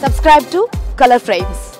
Subscribe to Color Frames.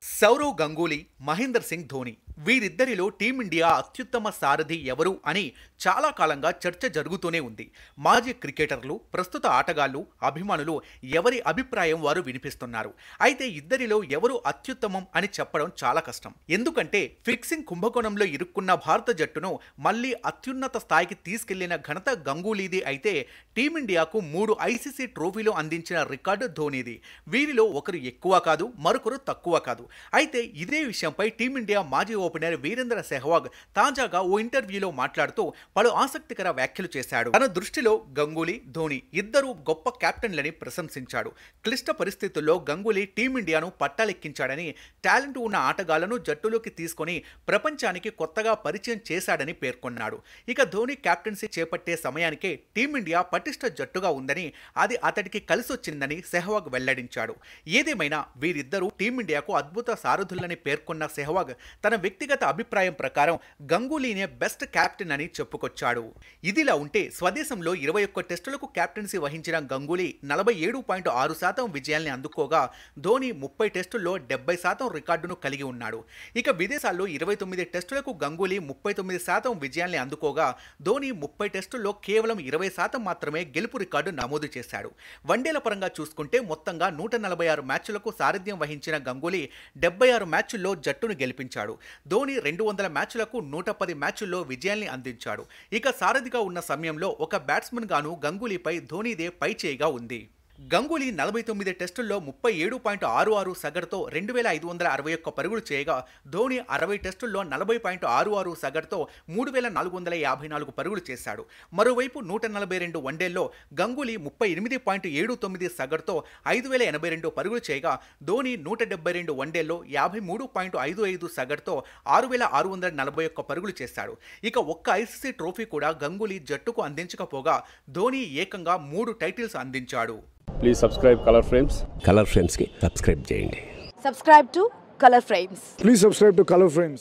Saurav Ganguly, Mahindra Singh Dhoni వీరిద్దరిలో team India అత్యుత్తమ సారథి ఎవరు అని చాలా కాలంగా చర్చ జరుగుతూనే ఉంది. మాజీ క్రికెటర్లు ప్రస్తుత ఆటగాళ్ళు అభిమానులు ఎవరి అభిప్రాయం వారు వినిపిస్తున్నారు. అయితే ఇద్దరిలో ఎవరు అత్యుత్తమం అని చెప్పడం చాలా కష్టం. ఎందుకంటే ఫిక్సింగ్ కుంభకోణంలో ఇరుక్కున్న భారత జట్టును మళ్ళీ అత్యున్నత స్థాయికి తీసుకెళ్ళిన ఘనత గంగూలీది అయితే టీమిండియాకు మూడు ఐసీసీ ట్రోఫీలు అందించిన రికార్డు ధోనీది. వీరిలో ఒకరు ఎక్కువ కాదు మరొకరు తక్కువ కాదు. అయితే ఇదే విషయంపై టీమిండియా మాజీ ఓపెనర్ వీరేంద్ర సెహ్వాగ్ తాజాగా ఓ ఇంటర్వ్యూలో మాట్లాడుతూ పలు ఆసక్తికర వ్యాఖ్యలు చేశాడు. తన దృష్టిలో గంగూలీ ధోని ఇద్దరు గొప్ప కెప్టెన్లని ప్రశంసించాడు. క్లిష్ట పరిస్థితుల్లో గంగూలీ టీమిండియాను పట్టాలెక్కించాడని టాలెంట్ ఉన్న ఆటగాళ్ళను జట్టులోకి తీసుకొని ప్రపంచానికి కొత్తగా పరిచయం చేశాడని పేర్కొన్నాడు. ఇక ధోని కెప్టెన్సీ చేపట్టే సమయానికే టీమిండియా పటిష్ట జట్టుగా ఉందని అది అతడికి కలిసొచ్చిందని సెహ్వాగ్ వెల్లడించాడు. ఏదేమైనా వీరిద్దరూ టీమిండియాకు అద్భుత సారథులని పేర్కొన్న సెహ్వాగ్ తన వ్యక్తి వ్యక్తిగత అభిప్రాయం ప్రకారం గంగూలీనే బెస్ట్ కెప్టెన్ అని చెప్పుకొచ్చాడు. ఇదిలా ఉంటే స్వదేశంలో ఇరవై ఒక్క టెస్టులకు కెప్టెన్సీ వహించిన గంగూలీ నలభై ఏడు పాయింట్ ఆరు శాతం విజయాల్ని అందుకోగా ధోని ముప్పై టెస్టుల్లో డెబ్బై శాతం రికార్డును కలిగి ఉన్నాడు. ఇక విదేశాల్లో ఇరవై తొమ్మిది టెస్టులకు గంగూలీ ముప్పై తొమ్మిది శాతం విజయాల్ని అందుకోగా ధోని ముప్పై టెస్టుల్లో కేవలం ఇరవై శాతం మాత్రమే గెలుపు రికార్డు నమోదు చేశాడు. వన్డేల పరంగా చూసుకుంటే మొత్తంగా నూట నలభై ఆరు మ్యాచ్లకు సారథ్యం వహించిన గంగూలీ డెబ్బై ఆరు మ్యాచ్ల్లో జట్టును గెలిపించాడు. ధోని రెండు వందల మ్యాచ్లకు నూట పది మ్యాచ్ల్లో విజయాల్ని అందించాడు. ఇక సారథిగా ఉన్న సమయంలో ఒక బ్యాట్స్మెన్ గాను గంగూలీపై ధోనీదే పై చేయిగా ఉంది. గంగూలీ నలభై తొమ్మిది టెస్టుల్లో ముప్పై ఏడు పాయింట్ ఆరు ఆరు సగటుతో రెండు వేల ఐదు వందల అరవై ఒక్క పరుగులు చేయగా ధోని అరవై టెస్టుల్లో నలభై పాయింట్ ఆరు ఆరు సగటుతో మూడు వేల నాలుగు వందల యాభై నాలుగు పరుగులు చేశాడు. మరోవైపు నూట నలభై రెండు వన్డేల్లో గంగూలీ ముప్పై ఎనిమిది పాయింట్ ఏడు తొమ్మిది సగటుతో ఐదు వేల ఎనభై రెండు పరుగులు చేయగా ధోని నూట డెబ్బై రెండు వన్డేల్లో యాభై మూడు పాయింట్ ఐదు ఐదు సగటుతో ఆరు వేల ఆరు వందల నలభై ఒక్క పరుగులు చేశాడు. ఇక ఒక్క ఐసీసీ ట్రోఫీ కూడా గంగూలీ జట్టుకు అందించకపోగా ధోని ఏకంగా మూడు టైటిల్స్ అందించాడు. Please subscribe Colour Frames Colour ఫ్రేమ్స్కి subscribe చేయండి. Subscribe to Colour Frames please subscribe to Colour Frames